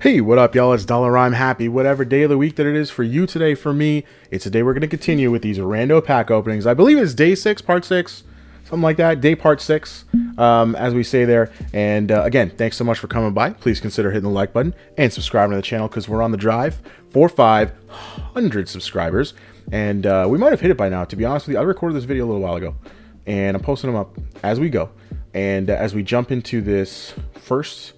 Hey, what up, y'all? It's DollaRhyme Happy. Whatever day of the week that it is for you today, for me, it's a day we're going to continue with these rando pack openings. I believe it's day six, part six, something like that. Day part six, um, as we say there. And uh, again, thanks so much for coming by. Please consider hitting the like button and subscribing to the channel because we're on the drive for 500 subscribers. And uh, we might have hit it by now. To be honest with you, I recorded this video a little while ago, and I'm posting them up as we go. And uh, as we jump into this first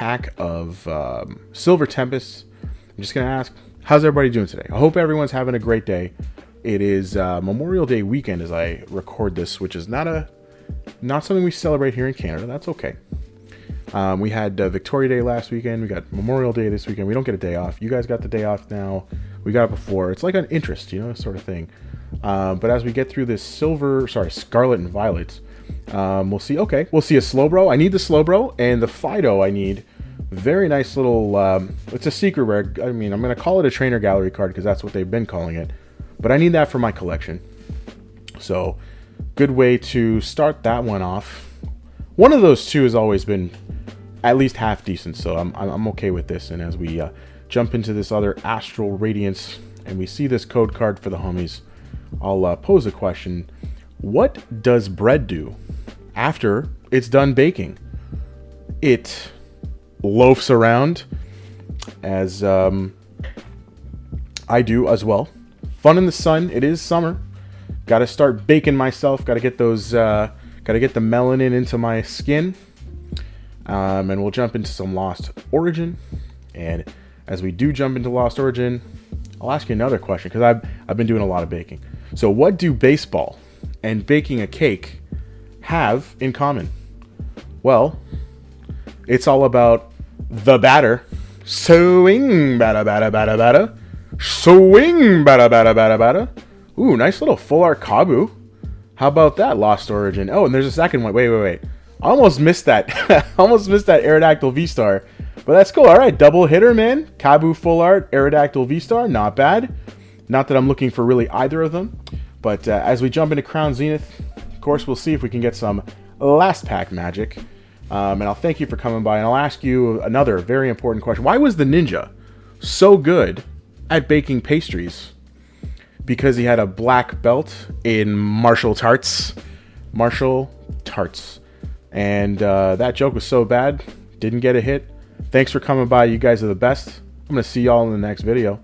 pack of um, Silver Tempest. I'm just going to ask, how's everybody doing today? I hope everyone's having a great day. It is uh, Memorial Day weekend as I record this, which is not a not something we celebrate here in Canada. That's okay. Um, we had uh, Victoria Day last weekend. We got Memorial Day this weekend. We don't get a day off. You guys got the day off now. We got it before. It's like an interest, you know, sort of thing. Uh, but as we get through this silver, sorry, scarlet and violet, um, we'll see. Okay, we'll see a Slowbro. I need the Slowbro and the Fidough. I need very nice little. Um, it's a secret rare. I mean, I'm gonna call it a trainer gallery card because that's what they've been calling it. But I need that for my collection. So, good way to start that one off. One of those two has always been at least half decent, so I'm I'm okay with this. And as we uh, jump into this other Astral Radiance, and we see this code card for the homies, I'll uh, pose a question. What does bread do after it's done baking? It loafs around as um, I do as well. Fun in the sun. It is summer. Got to start baking myself. Got to get those. Uh, Got to get the melanin into my skin. Um, and we'll jump into some Lost Origin. And as we do jump into Lost Origin, I'll ask you another question because I've, I've been doing a lot of baking. So, what do baseball and baking a cake have in common? Well, it's all about the batter. Swing, batter, batter, batter, batter. Swing, batter, batter, batter, batter. Ooh, nice little full art Kabu. How about that, Lost Origin? Oh, and there's a second one. Wait, wait, wait. Almost missed that. almost missed that Aerodactyl V-Star. But that's cool. All right, double hitter, man. Kabu full art, Aerodactyl V-Star. Not bad. Not that I'm looking for really either of them. But uh, as we jump into Crown Zenith, of course, we'll see if we can get some last pack magic. Um, and I'll thank you for coming by. And I'll ask you another very important question. Why was the ninja so good at baking pastries? Because he had a black belt in martial tarts. Martial tarts. And uh, that joke was so bad, didn't get a hit. Thanks for coming by. You guys are the best. I'm going to see y'all in the next video.